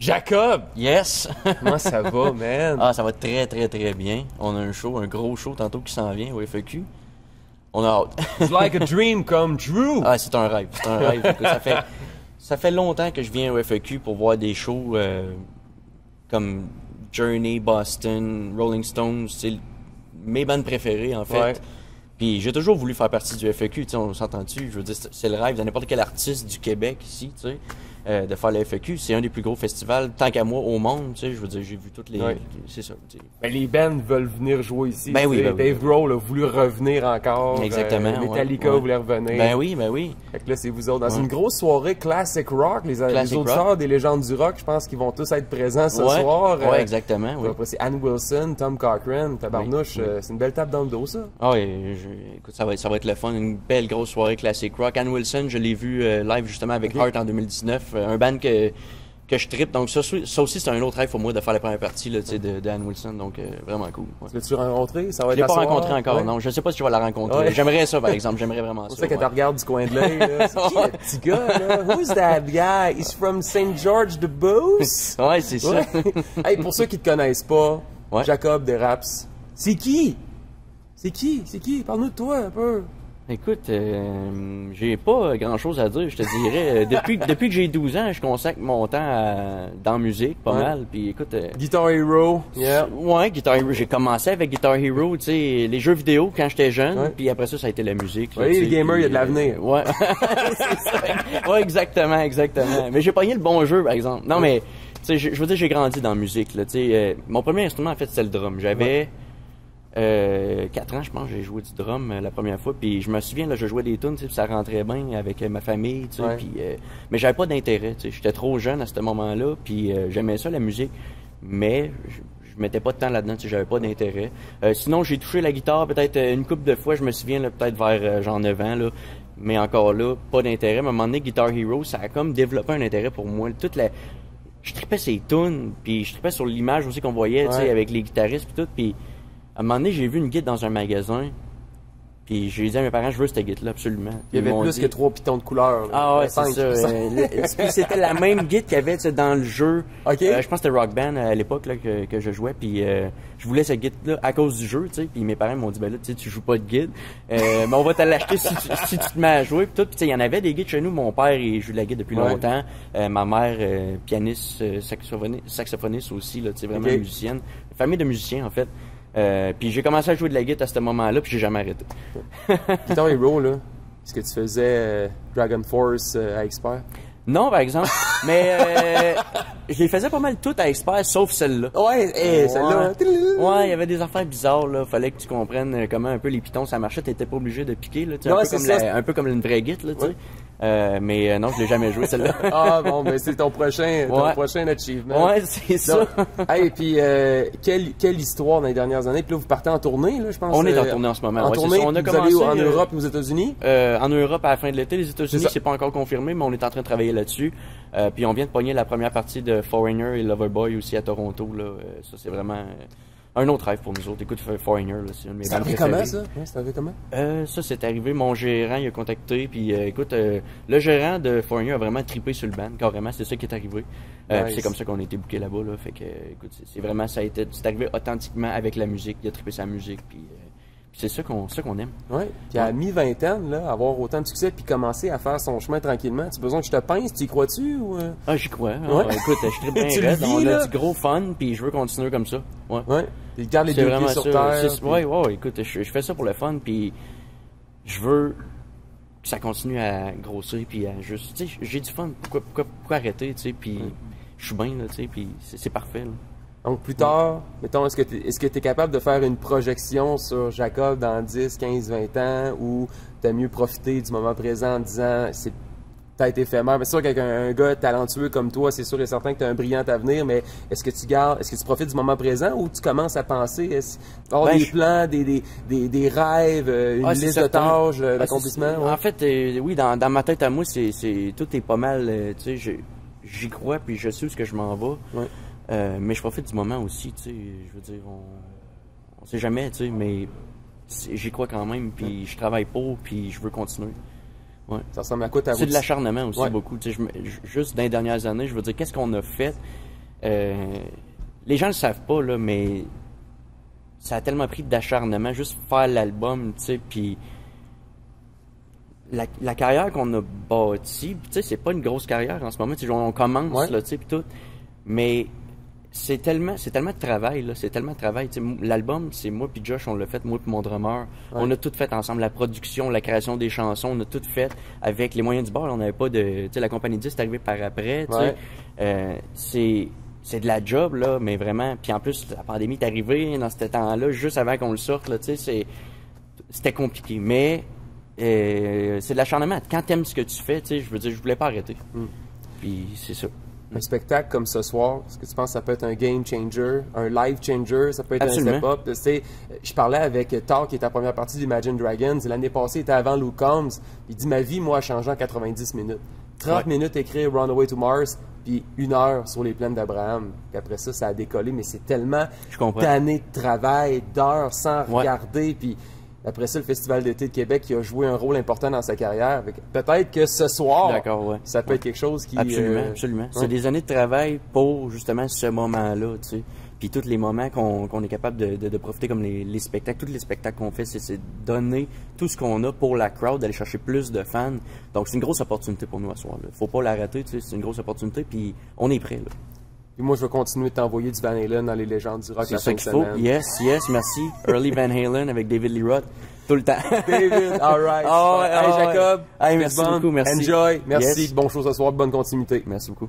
Jacob! Yes! Comment ça va, man? ah, ça va très, très, très bien. On a un show, un gros show tantôt qui s'en vient au FEQ. On a hâte. It's like a dream come true! ah, c'est un rêve. C'est un rêve. Écoute, ça, fait, ça fait longtemps que je viens au FEQ pour voir des shows euh, comme Journey, Boston, Rolling Stones. C'est mes bandes préférées, en fait. Ouais. Puis j'ai toujours voulu faire partie du FEQ, on s'entend-tu? Je veux dire, c'est c'est le rêve de n'importe quel artiste du Québec ici, tu sais, euh, de faire le FEQ. C'est un des plus gros festivals, tant qu'à moi, au monde, tu sais. Je veux dire, j'ai vu toutes les... Ouais. C'est ça, tu sais. Ben, les bands veulent venir jouer ici. Ben oui, ben oui. Dave Grohl a voulu revenir encore. Exactement, Euh, Metallica ouais. voulait revenir. Ben oui, ben oui. Fait que là, c'est vous autres. Dans Ouais. une grosse soirée classic rock, les, Classic les auditeurs des légendes du rock, je pense qu'ils vont tous être présents ce soir. ouais, Euh, exactement, oui. C'est Ann Wilson, Tom Cochran, Tabarnouche. Oui, oui. euh, c'est une belle tape dans le dos, ça. Ah oui, je- écoute, ça va, être, ça va être le fun. Une belle grosse soirée classique rock. Ann Wilson, je l'ai vu euh, live justement avec Ok. Heart en 2019. Euh, un band que, que je trippe. Donc ça, ça aussi, c'est un autre rêve pour moi de faire la première partie là, tu de, de Ann Wilson. Donc euh, vraiment cool. ouais. Tu l'as-tu rencontré? Ça va Je l'ai pas soir? rencontré encore, Ouais. non. Je sais pas si je vais la rencontrer. Ouais. J'aimerais ça, par exemple. J'aimerais vraiment C'est ça. ça qu'elle te ouais. regarde du coin de l'œil. C'est qui le petit gars, là? Who's that guy? He's from St. George the Booth? Ouais, c'est ça. Hey, pour ceux qui te connaissent pas. Jacob des Raps, c'est qui? C'est qui? C'est qui? Parle-nous de toi un peu. Écoute, euh, j'ai pas grand chose à dire, je te dirais. Euh, depuis, depuis que j'ai 12 ans, je consacre mon temps à- dans la musique, pas Ouais. mal. Puis écoute, euh, Guitar Hero. Yeah. Ouais, Guitar Hero. J'ai commencé avec Guitar Hero, tu sais, les jeux vidéo quand j'étais jeune, Ouais. puis après ça, ça a été la musique. Oui, les gamers, il y a de l'avenir. euh, ouais, c'est ça. Ouais, exactement, exactement. Mais j'ai pogné le bon jeu, par exemple. Non, mais, tu sais, je veux dire, j'ai grandi dans la musique, là, tu sais. euh, mon premier instrument, en fait, c'était le drum. J'avais... Euh, 4 ans, je pense, j'ai joué du drum euh, la première fois, puis je me souviens, là, je jouais des tunes, ça rentrait bien avec euh, ma famille, tu sais, Ouais. puis, euh, mais j'avais pas d'intérêt, j'étais trop jeune à ce moment-là, puis euh, j'aimais ça la musique, mais je, je mettais pas de temps là-dedans, j'avais pas d'intérêt. Euh, sinon, j'ai touché la guitare peut-être euh, une couple de fois, je me souviens, peut-être vers euh, genre 9 ans, là, mais encore là, pas d'intérêt. Mais à un moment donné, Guitar Hero, ça a comme développé un intérêt pour moi. Toute la... Je tripais ces tunes, puis je tripais sur l'image aussi qu'on voyait, tu sais, Ouais. avec les guitaristes puis tout, puis à un moment donné, j'ai vu une guide dans un magasin, puis j'ai dit à mes parents, je veux cette guide-là, absolument. Il y avait plus dit- que trois pitons de couleur. là. ah ouais, Cinq, c'est ça. euh, c'était la même guide qu'il y avait tu sais, dans le jeu. Euh, je pense que c'était Rock Band à l'époque que, que je jouais. Puis euh, je voulais cette guide-là à cause du jeu. tu sais. Puis mes parents m'ont dit, ben là, tu sais, tu joues pas de guide. Euh, mais on va te l'acheter si, tu- si tu te mets à jouer. Puis tout. Puis tu il y en avait des guides chez nous. Mon père, il joue de la guide depuis Ouais. longtemps. Euh, ma mère, euh, pianiste, euh, saxophoniste, saxophoniste aussi. Là, tu sais, vraiment Ok. musicienne. Famille de musiciens, en fait. Euh, puis j'ai commencé à jouer de la guide à ce moment-là. Puis j'ai jamais arrêté. Guitar Hero, là. Est-ce que tu faisais euh, Dragon Force euh, à Expert? Non, par exemple. mais euh, je les faisais pas mal toutes à expert, sauf celle-là. Ouais, eh, celle-là. Ouais, il y avait des affaires bizarres là. Fallait que tu comprennes comment un peu les pitons ça marchait. T'étais pas obligé de piquer là. tu sais, Ouais, un, peu comme ça. la- un peu comme une vraie guite là. Tu sais. Ouais. Euh, mais euh, non, je l'ai jamais joué celle-là. Ah bon, ben c'est ton prochain, ton Ouais. prochain achievement. ouais, c'est ça. Hey, et puis euh, quelle, quelle histoire dans les dernières années? Puis là, vous partez en tournée, là, je pense. On est en euh, tournée en ce moment. En ouais, tournée, ça. On a vous allez commencé en euh, Europe aux États-Unis? euh, en Europe à la fin de l'été. Les États-Unis, C'est pas encore confirmé, mais on est en train de travailler là-dessus. Euh, puis on vient de pogner la première partie de Foreigner et Loverboy aussi à Toronto. Là. Ça, c'est vraiment un autre rêve pour nous autres. Écoute, Foreigner, c'est une de mes bandes comment, ça? Ouais, c'est arrivé comment? Euh, ça, c'est arrivé. Mon gérant, il a contacté. Puis, euh, écoute, euh, le gérant de Foreigner a vraiment trippé sur le band. Carrément, c'est ça qui est arrivé. Euh, Nice. c'est comme ça qu'on a été booké là-bas. Là. Fait que, écoute, c'est, vraiment, ça a été, c'est arrivé authentiquement avec la musique. Il a trippé sa musique. Puis, euh, puis c'est ça qu'on, aime. Ouais. Puis à mi-vingtaine, avoir autant de succès puis commencer à faire son chemin tranquillement, tu as besoin que je te pince, tu y crois-tu ou. euh? Ah, j'y crois. Ah, Ouais. écoute, je trippe bien raide. vis, On là? a du gros fun. Puis je veux continuer comme ça. Ouais. Ouais. Puis garde les deux pieds sur ça. terre. Puis- Ouais, écoute, je, je fais ça pour le fun, puis je veux que ça continue à grossir, puis à juste, tu sais, j'ai du fun. Pourquoi, pourquoi, pourquoi arrêter, tu sais, puis je suis bien, là, tu sais, puis c'est c'est parfait, là. Donc plus tard, mettons, est-ce que tu tu es capable de faire une projection sur Jacob dans 10, 15, 20 ans ou t'as mieux profité du moment présent en disant c'est peut-être éphémère? C'est sûr qu'avec un, un gars talentueux comme toi, c'est sûr et certain que tu as un brillant avenir, mais est-ce que tu gardes, est-ce que tu profites du moment présent ou tu commences à penser, est-ce avoir Ben, des plans, des, des, des, des rêves, euh, une Ah, liste de tâches, euh, Ah, d'accomplissements? ouais? En fait, euh, oui, dans, dans ma tête à moi, c'est, c'est tout est pas mal, euh, tu sais, j'y crois, puis je sais où ce que je m'en vais. Ouais. Euh, mais je profite du moment aussi, tu sais, je veux dire, on, on sait jamais, tu sais, mais j'y crois quand même, puis je travaille pour, puis je veux continuer. Ça ressemble à quoi ta C'est de l'acharnement aussi Ouais. beaucoup. Tu sais, je juste dans les dernières années, je veux dire, qu'est-ce qu'on a fait? Euh, les gens le savent pas, là, mais ça a tellement pris d'acharnement, juste faire l'album, tu sais, puis la, la carrière qu'on a bâtie, tu sais, c'est pas une grosse carrière en ce moment, tu sais, on commence, Ouais. là, tu sais, puis tout, mais c'est tellement, c'est tellement de travail, là, c'est tellement de travail, l'album, c'est moi puis Josh, on l'a fait, moi puis mon drummer, on a tout fait ensemble, la production, la création des chansons, on a tout fait avec les moyens du bord, on n'avait pas de, tu sais, la compagnie 10 est arrivée par après, tu sais, Ouais. euh, c'est c'est de la job là mais vraiment. Puis en plus la pandémie est arrivée dans ce temps-là juste avant qu'on le sorte là tu sais c'est c'était compliqué. Mais euh, c'est de l'acharnement. Quand t'aimes ce que tu fais tu sais je veux dire je voulais pas arrêter. Mm. puis c'est ça Un spectacle comme ce soir, est-ce que tu penses que ça peut être un game changer, un life changer, ça peut être Absolument. un step-up? Tu sais, je parlais avec Thor, qui est la première partie d'Imagine Dragons. L'année passée, il était avant Luke Combs. Il dit Ma vie, moi, a changé en 90 minutes. 30 Ouais. minutes écrire Runaway to Mars, puis une heure sur les plaines d'Abraham. Puis après ça, ça a décollé, mais c'est tellement d'années de travail, d'heures sans Ouais. regarder. Puis après ça, le Festival d'été de Québec qui a joué un rôle important dans sa carrière. Peut-être que ce soir, ouais. ça peut être quelque chose qui. absolument euh, absolument ouais. c'est des années de travail pour justement ce moment-là tu sais puis tous les moments qu'on est capable de, de- de profiter comme les, les spectacles tous les spectacles qu'on fait c'est c'est donner tout ce qu'on a pour la crowd d'aller chercher plus de fans donc c'est une grosse opportunité pour nous à ce soir là faut pas la rater tu sais c'est une grosse opportunité puis on est prêt là Puis moi, je vais continuer de t'envoyer du Van Halen dans les légendes du rock C'est la fin de qu'il faut. semaine. Yes, yes, merci. Early Van Halen avec David Lee Roth. Tout le temps. David, all right. Ouais, hey, ah. Jacob, Hey, merci Bond, beaucoup, merci. Enjoy. Merci. Yes. Bonne chose ce soir. Bonne continuité. Merci beaucoup.